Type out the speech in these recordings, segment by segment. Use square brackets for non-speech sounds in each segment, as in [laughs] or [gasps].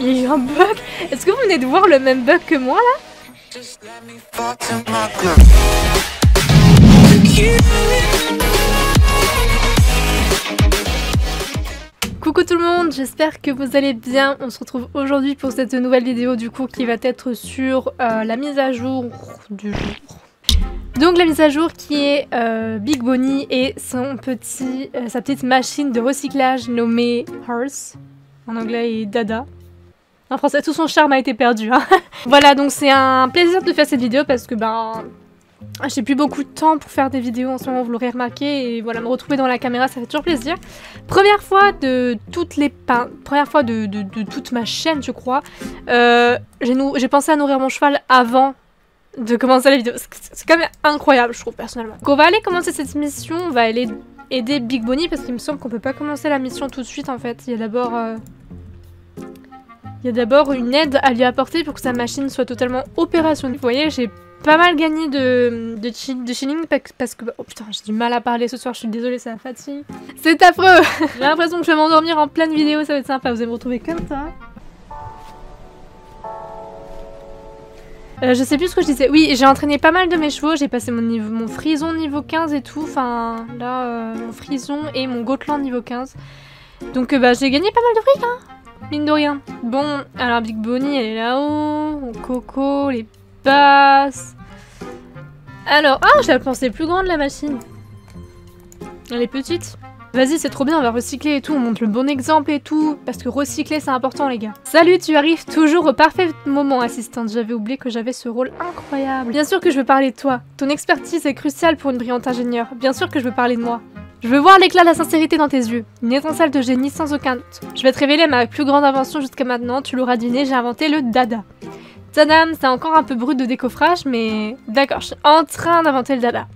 Il y a eu un bug Est-ce que vous venez de voir le même bug que moi là? Coucou tout le monde, j'espère que vous allez bien. On se retrouve aujourd'hui pour cette nouvelle vidéo du coup qui va être sur euh, la mise à jour du jour. Donc la mise à jour qui est euh, Big Bonnie et son petit, euh, sa petite machine de recyclage nommée Horse, en anglais et Dada. En français, tout son charme a été perdu. Hein. [laughs] voilà, donc c'est un plaisir de faire cette vidéo parce que ben j'ai plus beaucoup de temps pour faire des vidéos en ce moment, vous l'aurez remarqué, et voilà, me retrouver dans la caméra, ça fait toujours plaisir. Première fois de toutes les première fois de, toute ma chaîne, je crois, euh, j'ai pensé à nourrir mon cheval avant de commencer la vidéo. C'est quand même incroyable, je trouve, personnellement. Donc on va aller commencer cette mission, on va aller aider Big Bonnie, parce qu'il me semble qu'on peut pas commencer la mission tout de suite, en fait. Il y a d'abord... Euh, il y a d'abord une aide à lui apporter pour que sa machine soit totalement opérationnelle. Vous voyez, j'ai pas mal gagné de, de, de parce que... Oh putain, j'ai du mal à parler ce soir, je suis désolée, ça fatigue. C'est affreux [laughs] J'ai l'impression que je vais m'endormir en pleine vidéo, ça va être sympa, vous allez me retrouver comme ça. Euh, je sais plus ce que je disais. Oui, j'ai entraîné pas mal de mes chevaux. J'ai passé mon, niveau, mon frison niveau 15 et tout. Enfin, là, euh, mon frison et mon Gotland niveau 15. Donc, euh, bah, j'ai gagné pas mal de fric, hein. Mine de rien. Bon, alors Big Bonnie, elle est là-haut. Coco, les basses. Alors, ah, je la pensais plus grande, la machine. Elle est petite. Vas-y, c'est trop bien, on va recycler et tout, on montre le bon exemple et tout, parce que recycler c'est important les gars. Salut, tu arrives toujours au parfait moment, assistante, j'avais oublié que j'avais ce rôle incroyable. Bien sûr que je veux parler de toi, ton expertise est cruciale pour une brillante ingénieure, bien sûr que je veux parler de moi. Je veux voir l'éclat de la sincérité dans tes yeux, une étincelle de génie sans aucun doute. Je vais te révéler ma plus grande invention jusqu'à maintenant, tu l'auras deviné, j'ai inventé le dada. Tadam, c'est encore un peu brut de décoffrage, mais d'accord, je suis en train d'inventer le dada.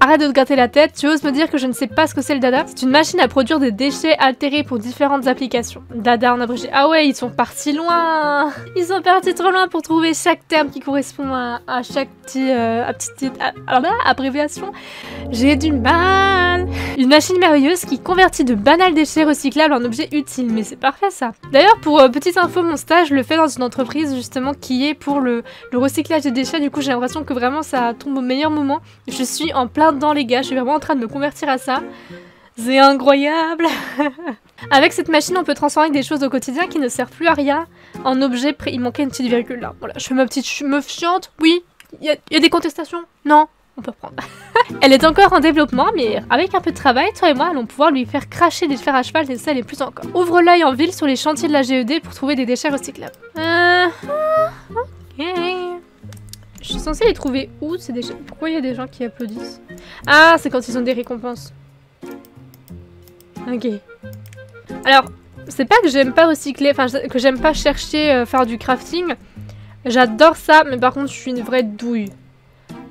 Arrête de te gratter la tête, tu oses me dire que je ne sais pas ce que c'est le Dada? C'est une machine à produire des déchets altérés pour différentes applications. Dada en abrégé. Ah ouais, ils sont partis loin Ils sont partis trop loin pour trouver chaque terme qui correspond à, chaque petit, euh, petite abréviation. J'ai du mal Une machine merveilleuse qui convertit de banals déchets recyclables en objets utiles. Mais c'est parfait ça D'ailleurs, pour euh, petite info, mon stage, le fais dans une entreprise justement qui est pour le, le recyclage des déchets. Du coup, j'ai l'impression que vraiment ça tombe au meilleur moment. Je suis en plein dedans les gars, je suis vraiment en train de me convertir à ça. C'est incroyable [laughs] Avec cette machine, on peut transformer des choses au quotidien qui ne servent plus à rien en objets Il manquait une petite virgule là. Voilà, je fais ma petite meuf chiante. Oui Il y, a des contestations Non On peut prendre. [laughs] Elle est encore en développement, mais avec un peu de travail, toi et moi allons pouvoir lui faire cracher des fers à cheval, des selles et plus encore. Ouvre l'œil en ville sur les chantiers de la GED pour trouver des déchets recyclables. Euh... Ok... Je suis censée les trouver où déchets Pourquoi il y a des gens qui applaudissent? Ah, c'est quand ils ont des récompenses. Ok. Alors, c'est pas que j'aime pas recycler, enfin que j'aime pas chercher euh, faire du crafting. J'adore ça, mais par contre je suis une vraie douille.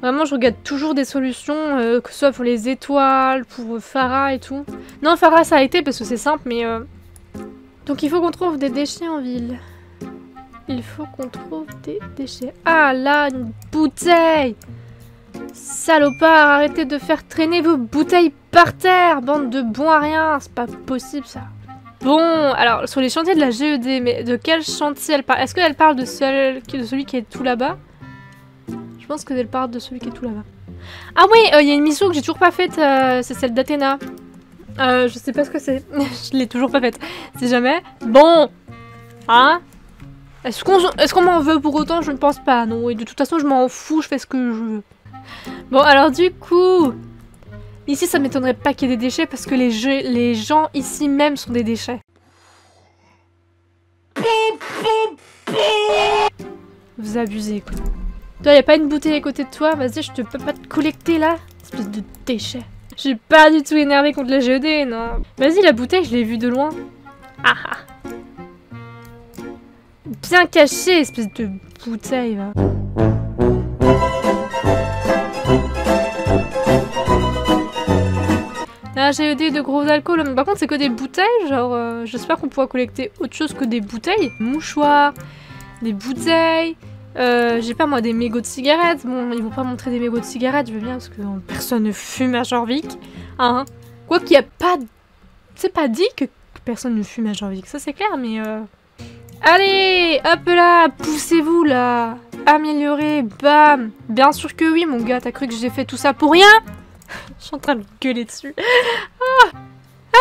Vraiment, je regarde toujours des solutions, euh, que ce soit pour les étoiles, pour Farah et tout. Non, Farah ça a été parce que c'est simple, mais... Euh, donc il faut qu'on trouve des déchets en ville. Il faut qu'on trouve des déchets. Ah là, une bouteille Salopard, arrêtez de faire traîner vos bouteilles par terre Bande de bons à rien, c'est pas possible ça. Bon, alors sur les chantiers de la GED, mais de quel chantier elle parle Est-ce qu'elle parle de, celui qui est tout là-bas? Je pense qu'elle parle de celui qui est tout là-bas. Ah oui, euh, il y a une mission que j'ai toujours pas faite, euh, c'est celle d'Athéna. Euh, je sais pas ce que c'est. [laughs] je l'ai toujours pas faite. C'est jamais. Bon Hein? Est-ce qu'on m'en veut pour autant? Je ne pense pas, non. Et de toute façon, je m'en fous, je fais ce que je veux. Bon, alors du coup... Ici, ça m'étonnerait pas qu'il y ait des déchets parce que les, gens ici même sont des déchets. Vous abusez, quoi. Toi, y a pas une bouteille à côté de toi? Vas-y, je te peux pas te collecter, là Espèce de déchet. Je suis pas du tout énervé contre la GED, non. Vas-y, la bouteille, je l'ai vue de loin. Ah ah bien caché, espèce de bouteille, va. La GED de gros alcool, mais par contre c'est que des bouteilles, genre euh, j'espère qu'on pourra collecter autre chose que des bouteilles. Mouchoirs, des bouteilles, euh, j'ai pas moi des mégots de cigarettes. Bon, ils vont pas montrer des mégots de cigarettes, je veux bien, parce que personne ne fume à Jorvik. Hein Quoi qu'il y a pas... C'est pas dit que personne ne fume à Jorvik, ça c'est clair, mais... Euh... Allez, hop là, poussez-vous là. Améliorer, bam. Bien sûr que oui, mon gars, t'as cru que j'ai fait tout ça pour rien? [laughs] Je suis en train de gueuler dessus. Ah.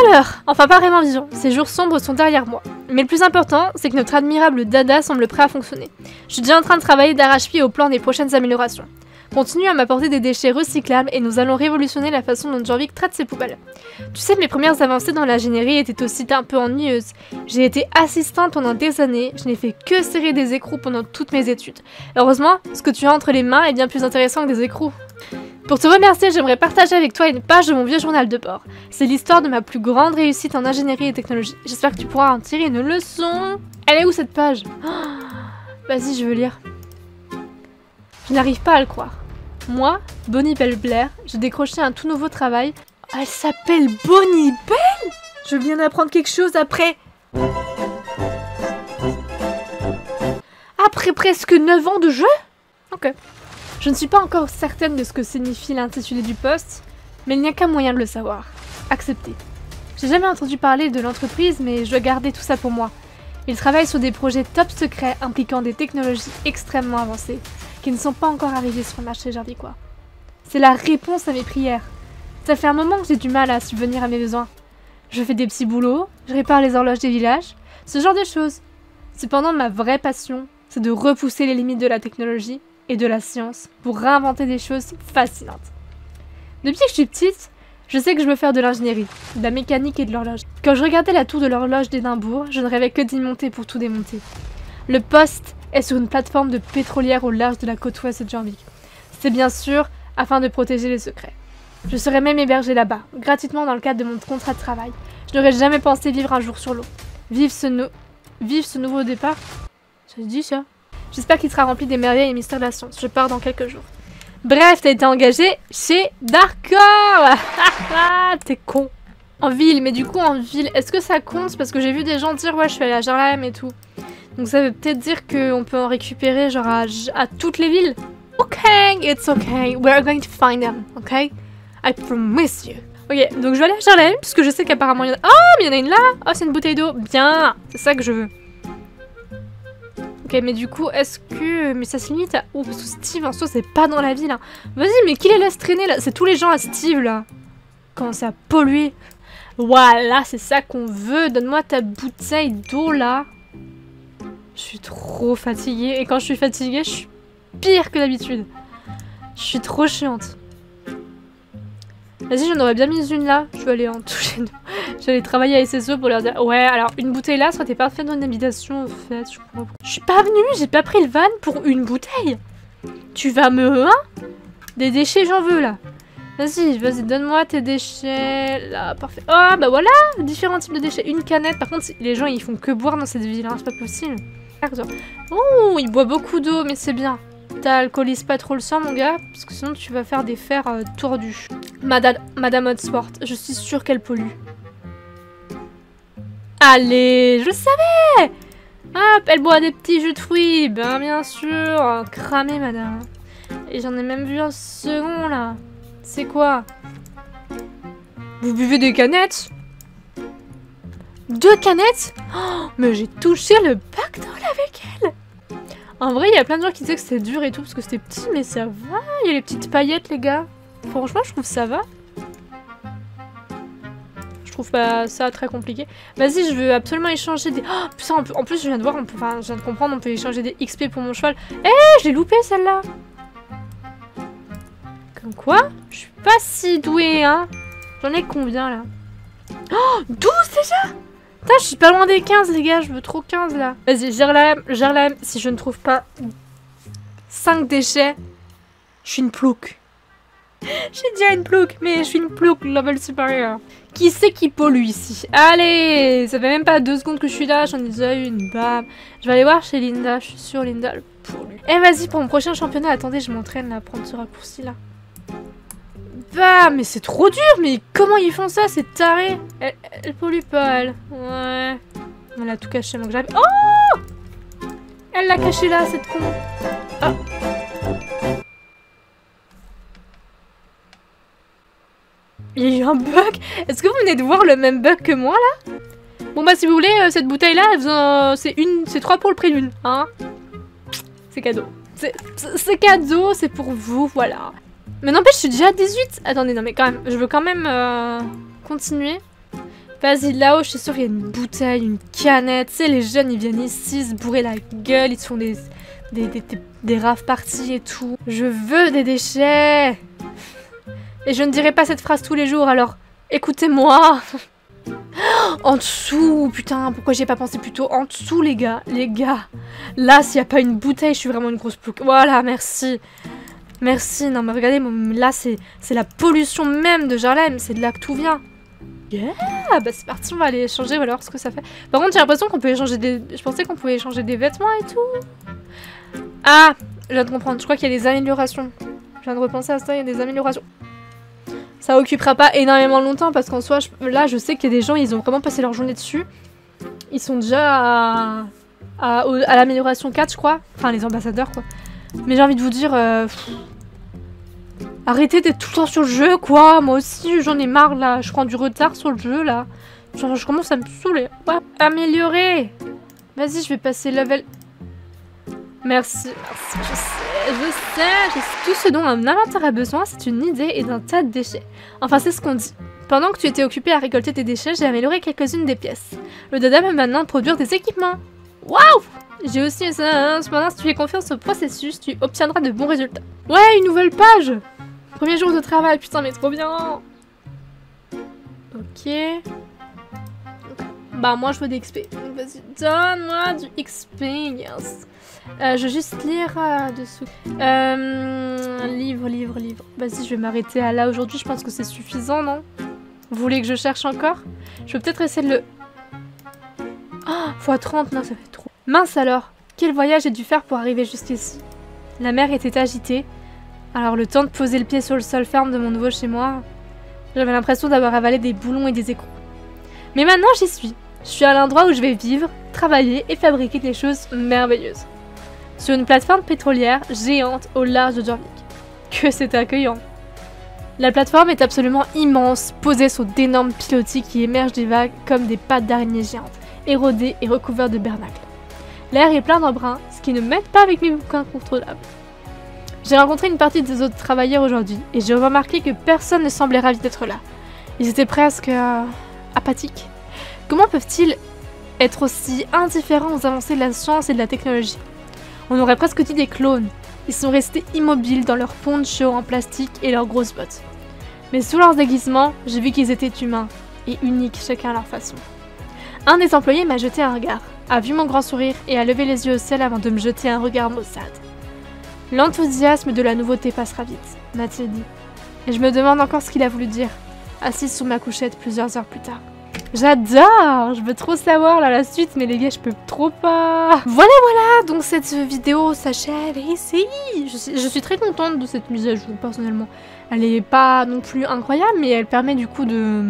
Alors, enfin pas vraiment vision, ces jours sombres sont derrière moi. Mais le plus important, c'est que notre admirable Dada semble prêt à fonctionner. Je suis déjà en train de travailler d'arrache-pied au plan des prochaines améliorations. Continue à m'apporter des déchets recyclables et nous allons révolutionner la façon dont Jorvik traite ses poubelles. Tu sais, mes premières avancées dans l'ingénierie étaient aussi un peu ennuyeuses. J'ai été assistante pendant des années, je n'ai fait que serrer des écrous pendant toutes mes études. Heureusement, ce que tu as entre les mains est bien plus intéressant que des écrous. Pour te remercier, j'aimerais partager avec toi une page de mon vieux journal de bord. C'est l'histoire de ma plus grande réussite en ingénierie et technologie. J'espère que tu pourras en tirer une leçon. Elle est où cette page? Vas-y, je veux lire. Je n'arrive pas à le croire. Moi, Bonnie Belle Blair, j'ai décroché un tout nouveau travail. Elle s'appelle Bonnie Belle? Je viens d'apprendre quelque chose après... Après presque 9 ans de jeu? Ok. Je ne suis pas encore certaine de ce que signifie l'intitulé du poste, mais il n'y a qu'un moyen de le savoir. Accepter. J'ai jamais entendu parler de l'entreprise, mais je dois garder tout ça pour moi. Ils travaillent sur des projets top secrets impliquant des technologies extrêmement avancées qui ne sont pas encore arrivés sur le marché quoi. C'est la réponse à mes prières. Ça fait un moment que j'ai du mal à subvenir à mes besoins. Je fais des petits boulots, je répare les horloges des villages, ce genre de choses. Cependant, ma vraie passion, c'est de repousser les limites de la technologie et de la science pour réinventer des choses fascinantes. Depuis que je suis petite, je sais que je veux faire de l'ingénierie, de la mécanique et de l'horloge. Quand je regardais la tour de l'horloge d'Édimbourg, je ne rêvais que d'y monter pour tout démonter. Le poste est sur une plateforme de pétrolière au large de la côte ouest de Jorvik. C'est bien sûr afin de protéger les secrets. Je serais même hébergée là-bas, gratuitement dans le cadre de mon contrat de travail. Je n'aurais jamais pensé vivre un jour sur l'eau. Vivre ce, Vive ce nouveau départ Ça se dit ça? J'espère qu'il sera rempli des merveilles et mystères de la science. Je pars dans quelques jours. Bref, t'as été engagé chez Darkor [laughs] T'es con En ville, mais du coup en ville, est-ce que ça compte? Parce que j'ai vu des gens dire ouais je suis allée à Jarlaem et tout. Donc ça veut peut-être dire qu'on peut en récupérer genre à, toutes les villes. Ok, it's okay. We're going to find them, ok? I promise you. Ok, donc je vais aller à Charlène, parce que je sais qu'apparemment il y en a... Oh, mais il y en a une là Oh, c'est une bouteille d'eau. Bien C'est ça que je veux. Ok, mais du coup, est-ce que... Mais ça se limite à... Oh, parce que Steve, en soi, c'est pas dans la ville. Hein. Vas-y, mais qui les laisse traîner, là? C'est tous les gens à Steve, là. Commence à polluer? Voilà, c'est ça qu'on veut. Donne-moi ta bouteille d'eau, là. Je suis trop fatiguée. Et quand je suis fatiguée, je suis pire que d'habitude. Je suis trop chiante. Vas-y, j'en aurais bien mis une là. Je vais aller en toucher nous. Je vais aller travailler à SSO pour leur dire Ouais, alors une bouteille là, ça été parfait dans une habitation en fait. Je, je suis pas venue, j'ai pas pris le van pour une bouteille. Tu vas me. Hein? Des déchets, j'en veux là. Vas-y, vas-y, donne-moi tes déchets. Là, parfait. Oh, bah voilà Différents types de déchets. Une canette. Par contre, les gens, ils font que boire dans cette ville, hein. c'est pas possible. Oh, il boit beaucoup d'eau, mais c'est bien. T'alcoolises pas trop le sang, mon gars, parce que sinon tu vas faire des fers euh, tordus. Madame, Madame Hotsport, je suis sûre qu'elle pollue. Allez, je savais Hop, elle boit des petits jus de fruits, ben bien sûr. Cramé, madame. Et j'en ai même vu un second, là. C'est quoi? Vous buvez des canettes? Deux canettes oh, Mais j'ai touché le pactole avec elle En vrai, il y a plein de gens qui disaient que c'était dur et tout parce que c'était petit, mais ça va. Il y a les petites paillettes, les gars. Franchement, je trouve ça va. Je trouve pas ça très compliqué. Vas-y, je veux absolument échanger des... Oh, putain, en plus, je viens de voir, on peut... enfin, je viens de comprendre, on peut échanger des XP pour mon cheval. Eh, je l'ai loupé, celle-là Comme quoi Je suis pas si douée, hein J'en ai combien, là? Oh 12 déjà? Putain, je suis pas loin des 15, les gars. Je veux trop 15, là. Vas-y, Gerlem, Gerlem, si je ne trouve pas 5 déchets, je suis une plouc. [laughs] J'ai déjà une plouc, mais je suis une plouc level supérieur. Qui c'est qui pollue ici? Allez Ça fait même pas deux secondes que je suis là, j'en ai déjà une, bam. Je vais aller voir chez Linda, je suis sûre Linda le pollue. Eh vas-y, pour mon prochain championnat, attendez, je m'entraîne là, prendre ce raccourci là. Bah, mais c'est trop dur, mais comment ils font ça, c'est taré elle, elle, pollue pas, elle. Ouais. Elle a tout caché que j'arrive. Oh Elle l'a caché là, cette con. Ah. Il y a eu un bug Est-ce que vous venez de voir le même bug que moi, là? Bon bah si vous voulez, euh, cette bouteille là, c'est une, c'est trois pour le prix d'une, hein C'est cadeau. C'est cadeau, c'est pour vous, voilà. Mais n'empêche, je suis déjà à 18 Attendez, non mais quand même, je veux quand même euh, continuer. Vas-y, là-haut, je suis sûre qu'il y a une bouteille, une canette. Tu sais, les jeunes, ils viennent ici se bourrer la gueule, ils se font des, des, des, des, parties et tout. Je veux des déchets Et je ne dirai pas cette phrase tous les jours, alors écoutez-moi [gasps] En dessous, putain, pourquoi j'ai pas pensé plus tôt? En dessous, les gars, les gars. Là, s'il n'y a pas une bouteille, je suis vraiment une grosse plouc. Voilà, merci. Merci, non mais regardez, là, c'est la pollution même de Jarlem, c'est de là que tout vient. Yeah, bah c'est parti, on va aller échanger, voilà ce que ça fait. Par contre, j'ai l'impression qu'on peut échanger des... Je pensais qu'on pouvait échanger des vêtements et tout. Ah, je viens de comprendre, je crois qu'il y a des améliorations. Je viens de repenser à ça, il y a des améliorations. Ça occupera pas énormément longtemps parce qu'en soi, là, je sais qu'il y a des gens, ils ont vraiment passé leur journée dessus. Ils sont déjà à, à, l'amélioration 4, je crois. Enfin, les ambassadeurs, quoi. Mais j'ai envie de vous dire... Euh, arrêtez d'être tout le temps sur le jeu, quoi. Moi aussi, j'en ai marre, là. Je prends du retard sur le jeu, là. Genre, je commence à me saouler. Ouais, améliorer Vas-y, je vais passer level... Merci, merci, je sais, je sais. Tout ce dont un inventaire a besoin, c'est une idée et d'un tas de déchets. Enfin, c'est ce qu'on dit. Pendant que tu étais occupé à récolter tes déchets, j'ai amélioré quelques-unes des pièces. Le dada peut maintenant produire des équipements. Waouh J'ai aussi ça. Cependant, si tu fais confiance au processus, tu obtiendras de bons résultats. Ouais, une nouvelle page Premier jour de travail, putain, mais trop bien Ok. Bah, moi, je veux des XP. Vas-y, donne-moi du XP, yes. Euh, je vais juste lire euh, dessous. Euh, livre, livre, livre. Vas-y, je vais m'arrêter à là aujourd'hui. Je pense que c'est suffisant, non? Vous voulez que je cherche encore? Je vais peut-être essayer de le... Ah, oh, x30, non, ça fait trop. Mince alors Quel voyage j'ai dû faire pour arriver jusqu'ici? La mer était agitée. Alors le temps de poser le pied sur le sol ferme de mon nouveau chez moi, j'avais l'impression d'avoir avalé des boulons et des écrous. Mais maintenant j'y suis. Je suis à l'endroit où je vais vivre, travailler et fabriquer des choses merveilleuses sur une plateforme pétrolière géante au large de Jorvik. Que c'est accueillant La plateforme est absolument immense, posée sur d'énormes pilotis qui émergent des vagues comme des pattes d'araignée géantes, érodées et recouvertes de bernacles. L'air est plein d'embrun, ce qui ne m'aide pas avec mes bouquins contrôlables. J'ai rencontré une partie des autres travailleurs aujourd'hui et j'ai remarqué que personne ne semblait ravi d'être là. Ils étaient presque euh, apathiques. Comment peuvent-ils être aussi indifférents aux avancées de la science et de la technologie? On aurait presque dit des clones. Ils sont restés immobiles dans leurs ponchos en plastique et leurs grosses bottes. Mais sous leurs déguisements, j'ai vu qu'ils étaient humains et uniques chacun à leur façon. Un des employés m'a jeté un regard, a vu mon grand sourire et a levé les yeux au ciel avant de me jeter un regard maussade. L'enthousiasme de la nouveauté passera vite, m'a-t-il dit. Et je me demande encore ce qu'il a voulu dire, assise sur ma couchette plusieurs heures plus tard. J'adore Je veux trop savoir la suite, mais les gars, je peux trop pas. Voilà, voilà Donc cette vidéo s'achève ici je, je suis très contente de cette mise à jour, personnellement. Elle est pas non plus incroyable, mais elle permet du coup de...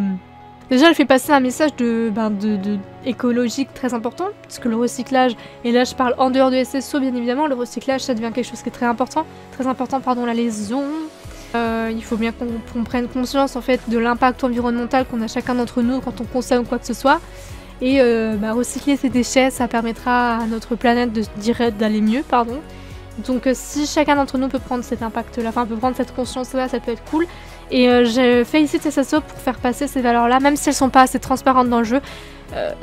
Déjà, elle fait passer un message de, ben, de, écologique très important, parce que le recyclage, et là je parle en dehors de SSO bien évidemment, le recyclage ça devient quelque chose qui est très important. Très important, pardon, la lésion, euh, il faut bien qu'on prenne conscience en fait de l'impact environnemental qu'on a chacun d'entre nous quand on consomme quoi que ce soit. Et euh, bah, recycler ces déchets, ça permettra à notre planète d'aller mieux, pardon. Donc euh, si chacun d'entre nous peut prendre cet impact-là, enfin peut prendre cette conscience-là, ça peut être cool. Et je félicite SSO pour faire passer ces valeurs-là, même si elles sont pas assez transparentes dans le jeu.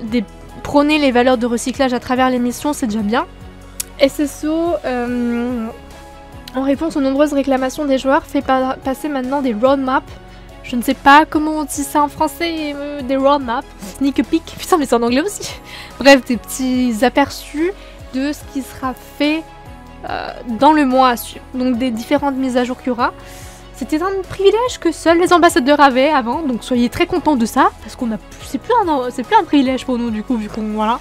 des, prôner les valeurs de recyclage à travers l'émission, c'est déjà bien. SSO en réponse aux nombreuses réclamations des joueurs, fait passer maintenant des roadmaps. Je ne sais pas comment on dit ça en français, euh, des roadmaps. Sneak peek, putain mais c'est en anglais aussi. Bref, des petits aperçus de ce qui sera fait euh, dans le mois. Donc des différentes mises à jour qu'il y aura. C'était un privilège que seuls les ambassadeurs avaient avant, donc soyez très contents de ça, parce qu'on a c'est plus un c'est plus un privilège pour nous du coup vu qu'on voilà,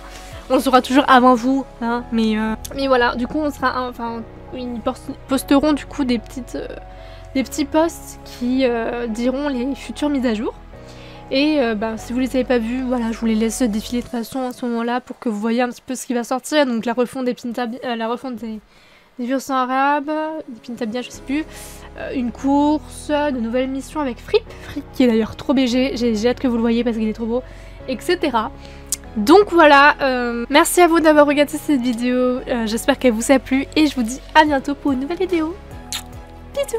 on sera toujours avant vous, hein, mais euh, mais voilà, du coup on sera enfin ils posteront du coup des, petites, euh, des petits posts qui euh, diront les futures mises à jour. Et euh, bah, si vous les avez pas vus, voilà, je vous les laisse défiler de façon à ce moment-là pour que vous voyez un petit peu ce qui va sortir. Donc la refonte des la refonte des, des versions arabes, des Pintabia, je sais plus, une course, de nouvelles missions avec Fripp, Fripp qui est d'ailleurs trop BG, j'ai hâte que vous le voyez parce qu'il est trop beau, etc. Donc voilà, euh, merci à vous d'avoir regardé cette vidéo, euh, j'espère qu'elle vous a plu et je vous dis à bientôt pour une nouvelle vidéo. Bisous